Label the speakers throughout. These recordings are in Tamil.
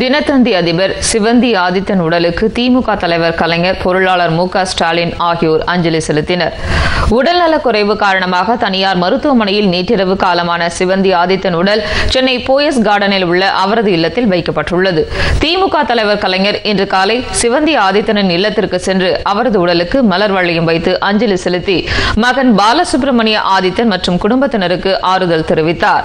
Speaker 1: தினத்தந்தி அதிபர் சிவந்தி ஆதித்தன் உடலுக்கு திமுக தலைவர் கலைஞர் பொருளாளர் மு க ஸ்டாலின் ஆகியோர் அஞ்சலி செலுத்தினர். உடல்நலக் குறைவு காரணமாக தனியார் மருத்துவமனையில் நேற்றிரவு காலமான சிவந்தி ஆதித்தன் உடல் சென்னை போயஸ் கார்டனில் உள்ள அவரது இல்லத்தில் வைக்கப்பட்டுள்ளது. திமுக தலைவர் கலைஞர் இன்று காலை சிவந்தி ஆதித்தனின் இல்லத்திற்கு சென்று அவரது உடலுக்கு மலர் வளையம் வைத்து அஞ்சலி செலுத்தி மகன் பாலசுப்ரமணிய ஆதித்தன் மற்றும் குடும்பத்தினருக்கு ஆறுதல் தெரிவித்தார்.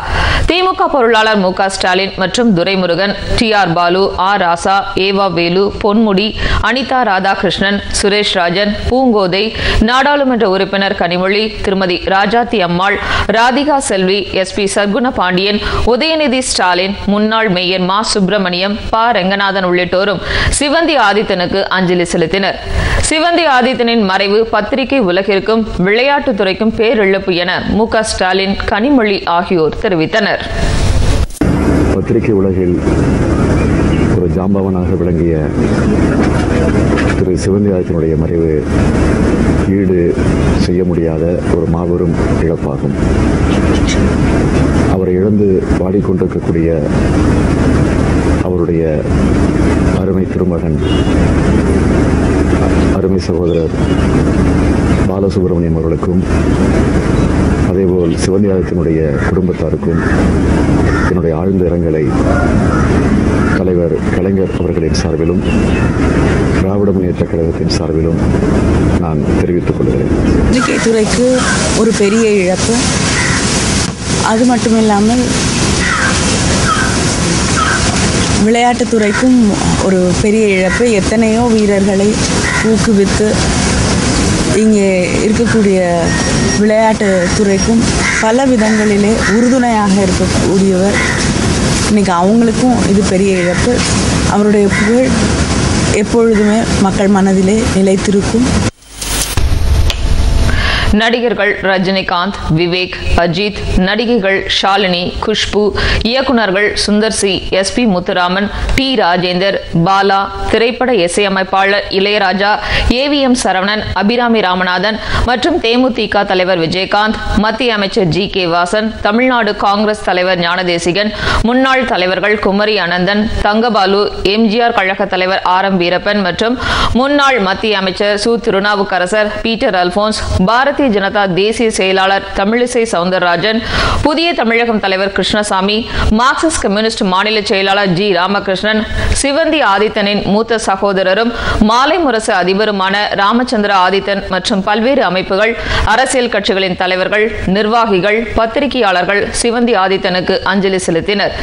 Speaker 1: திமுக பொருளாளர் மு க ஸ்டாலின் மற்றும் துரைமுருகன் டி ஆர் பாலு ஆ ராசா ஏவா வேலு பொன்முடி அனிதா ராதாகிருஷ்ணன் சுரேஷ் ராஜன் பூங்கோதை நாடாளுமன்ற உறுப்பினர் கனிமொழி திருமதி ராஜாத்தி அம்மாள் ராதிகா செல்வி எஸ் பி சர்க்குண பாண்டியன் உதயநிதி ஸ்டாலின் முன்னாள் மேயர் மா. சுப்பிரமணியம் ப. ரெங்கநாதன் உள்ளிட்டோரும் சிவந்தி ஆதித்தனுக்கு அஞ்சலி செலுத்தினர். சிவந்தி ஆதித்தனின் மறைவு பத்திரிகை உலகிற்கும் விளையாட்டுத்துறைக்கும் பேரிழப்பு என மு க ஸ்டாலின் கனிமொழி ஆகியோர் தெரிவித்தனர்.
Speaker 2: பத்திரிகை உலகில் ஒரு ஜாம்பவனாக விளங்கிய திரு சிவந்தியாயத்தினுடைய மறைவு ஈடு செய்ய முடியாத ஒரு மாபெரும் இழப்பாகும். அவரை இழந்து வாடிக்கொண்டிருக்கக்கூடிய அவருடைய அருமை திருமகன் அருமை சகோதரர் பாலசுப்ரமணியம் அவர்களுக்கும் அதேபோல் சிவந்தியாகத்தினுடைய குடும்பத்தாருக்கும் என்னுடைய ஆழ்ந்த இரங்கலை தலைவர் கலைஞர் அவர்களின் சார்பிலும் திராவிட முன்னேற்ற கழகத்தின் சார்பிலும் நான் தெரிவித்துக் கொள்கிறேன்.
Speaker 3: பத்திரிகை துறைக்கு ஒரு பெரிய இழப்பு. அது மட்டும் இல்லாமல் விளையாட்டுத்துறைக்கும் ஒரு பெரிய இழப்பு. எத்தனையோ வீரர்களை ஊக்குவித்து இங்கே இருக்கக்கூடிய விளையாட்டு துறைக்கும் பல விதங்களிலே உறுதுணையாக இருக்கக்கூடியவர். இன்னைக்கு அவங்களுக்கும் இது பெரிய இழப்பு. அவருடைய புகழ் எப்பொழுதுமே மக்கள் மனதிலே நிலைத்திருக்கும்.
Speaker 1: நடிகர்கள் ரஜினிகாந்த் விவேக் அஜித் நடிகைகள் ஷாலினி குஷ்பு இயக்குனர்கள் Sundar C S P Muthuraman T Rajendar Bala திரைப்பட இசையமைப்பாளர் இளையராஜா ஏவிஎம் சரவணன் அபிராமி ராமநாதன் மற்றும் தேமுதிக தலைவர் விஜயகாந்த் மத்திய அமைச்சர் ஜி கே வாசன் தமிழ்நாடு காங்கிரஸ் தலைவர் ஞானதேசிகன் முன்னாள் தலைவர்கள் குமரி அனந்தன் தங்கபாலு எம்ஜிஆர் கழக தலைவர் ஆர் எம் வீரப்பன் மற்றும் முன்னாள் மத்திய அமைச்சர் சு. திருநாவுக்கரசர் பீட்டர் அல்போன்ஸ் பாரத் பாரதிய ஜனதா தேசிய செயலாளர் தமிழிசை சவுந்தரராஜன் புதிய தமிழகம் தலைவர் கிருஷ்ணசாமி மார்க்சிஸ்ட் கம்யூனிஸ்ட் மாநில செயலாளர் ஜி ராமகிருஷ்ணன் சிவந்தி ஆதித்தனின் மூத்த சகோதரரும் மாலை முரசு அதிபருமான ராமச்சந்திர ஆதித்தன் மற்றும் பல்வேறு அமைப்புகள் அரசியல் கட்சிகளின் தலைவர்கள் நிர்வாகிகள் பத்திரிகையாளர்கள் சிவந்தி ஆதித்தனுக்கு அஞ்சலி செலுத்தினர்.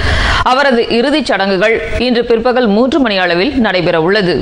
Speaker 1: அவரது இறுதிச் சடங்குகள் இன்று பிற்பகல் மூன்று மணி அளவில் நடைபெற உள்ளது